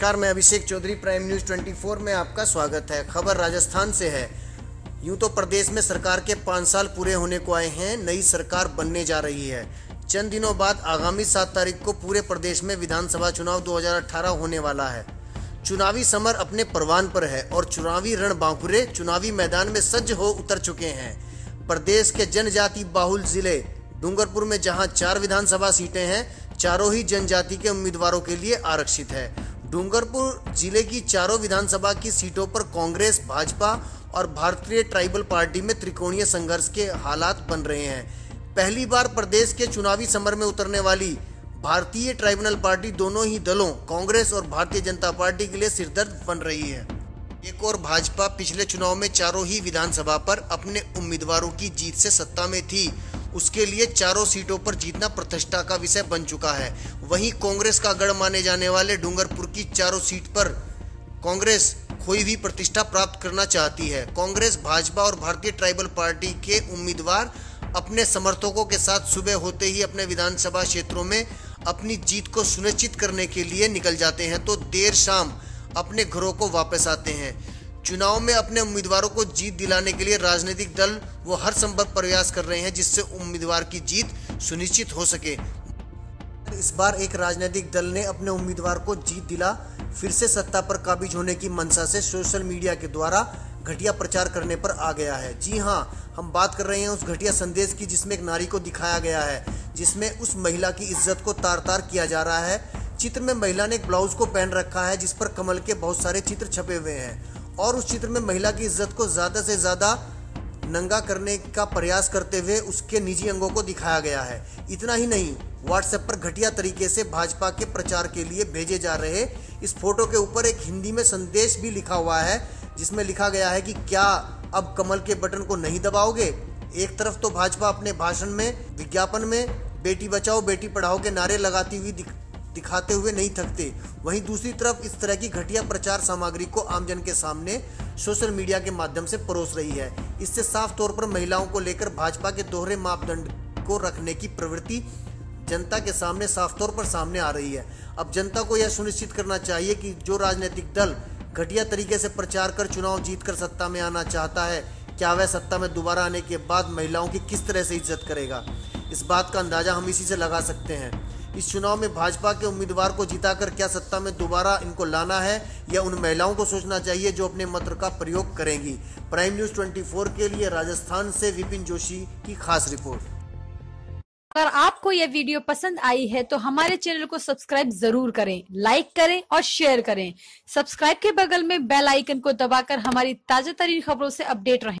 नमस्कार, मैं अभिषेक Chaudhary prime news 24 में आपका स्वागत है। खबर राजस्थान से है। यूँ तो प्रदेश में सरकार के पाँच साल पूरे होने को आए हैं, नई सरकार बनने जा रही है। चंद दिनों बाद आगामी सात तारीख को पूरे प्रदेश में विधानसभा चुनाव 2018 होने वाला है। चुनावी समर अपने परवान पर है और चुनावी रण बांकुरे चुनावी मैदान में सज्ज हो उतर चुके हैं। प्रदेश के जनजाति बाहुल ज़िले, डूंगरपुर में जहाँ चार विधानसभा सीटें हैं, चारों ही जनजाति के उम्मीदवारों के लिए आरक्षित है। डूंगरपुर ज़िले की चारों विधानसभा की सीटों पर कांग्रेस, भाजपा और भारतीय ट्राइबल पार्टी में त्रिकोणीय संघर्ष के हालात बन रहे हैं। पहली बार प्रदेश के चुनावी समर में उतरने वाली भारतीय ट्राइबल पार्टी दोनों ही दलों, कांग्रेस और भारतीय जनता पार्टी के लिए सिरदर्द बन रही है। एक और भाजपा पिछले चुनाव में चारों ही विधानसभा पर अपने उम्मीदवारों की जीत से सत्ता में थी। उसके लिए चारों सीटों पर जीतना प्रतिष्ठा का विषय बन चुका है। वहीं कांग्रेस का गढ़ माने जाने वाले डूंगरपुर की चारों सीट पर कांग्रेस कोई भी प्रतिष्ठा प्राप्त करना चाहती है। कांग्रेस, भाजपा और भारतीय ट्राइबल पार्टी के उम्मीदवार अपने समर्थकों के साथ सुबह होते ही अपने विधानसभा क्षेत्रों में अपनी जीत को सुनिश्चित करने के लिए निकल जाते हैं तो देर शाम अपने घरों को वापस आते हैं। चुनाव में अपने उम्मीदवारों को जीत दिलाने के लिए राजनीतिक दल वो हर संभव प्रयास कर रहे हैं जिससे उम्मीदवार की जीत सुनिश्चित हो सके। इस बार एक राजनीतिक दल ने अपने उम्मीदवार को जीत दिला, फिर से सत्ता पर काबिज होने की मंशा से सोशल मीडिया के द्वारा घटिया प्रचार करने पर आ गया है। जी हाँ हम बात कर रहे हैं उस घटिया संदेश की जिसमें एक नारी को दिखाया गया है, जिसमें उस महिला की इज़्ज़त को तार तार किया जा रहा है। चित्र में महिला ने एक ब्लाउज को पहन रखा है, जिस पर कमल के बहुत सारे चित्र छपे हुए हैं। और उस चित्र में महिला की इज़्ज़त को ज़्यादा से ज़्यादा नंगा करने का प्रयास करते हुए उसके निजी अंगों को दिखाया गया है। इतना ही नहीं व्हाट्सएप पर घटिया तरीके से भाजपा के प्रचार के लिए भेजे जा रहे इस फ़ोटो के ऊपर एक हिंदी में संदेश भी लिखा हुआ है, जिसमें लिखा गया है कि क्या अब कमल के बटन को नहीं दबाओगे? एक तरफ़ तो भाजपा अपने भाषण में, विज्ञापन में, बेटी बचाओ, बेटी पढ़ाओ के नारे लगाती हुई दिखाते हुए नहीं थकते। वहीं दूसरी तरफ़ इस तरह की घटिया प्रचार सामग्री को आमजन के सामने सोशल मीडिया के माध्यम से परोस रही है। इससे साफ़ तौर पर महिलाओं को लेकर भाजपा के दोहरे मापदंड को रखने की प्रवृत्ति जनता के सामने साफ़ तौर पर सामने आ रही है। अब जनता को यह सुनिश्चित करना चाहिए कि जो राजनीतिक दल घटिया तरीके से प्रचार कर चुनाव जीत कर सत्ता में आना चाहता है, क्या वह सत्ता में दोबारा आने के बाद महिलाओं की किस तरह से इज़्ज़त करेगा? इस बात का अंदाज़ा हम इसी से लगा सकते हैं। इस चुनाव में भाजपा के उम्मीदवार को जिताकर क्या सत्ता में दोबारा इनको लाना है, या उन महिलाओं को सोचना चाहिए जो अपने मंत्र का प्रयोग करेंगी? प्राइम न्यूज़ 24 के लिए राजस्थान से विपिन जोशी की खास रिपोर्ट। अगर आपको यह वीडियो पसंद आई है तो हमारे चैनल को सब्सक्राइब ज़रूर करें, लाइक करें और शेयर करें। सब्सक्राइब के बगल में बेल आइकन को दबाकर हमारी ताज़ा तरीन खबरों से अपडेट रहें।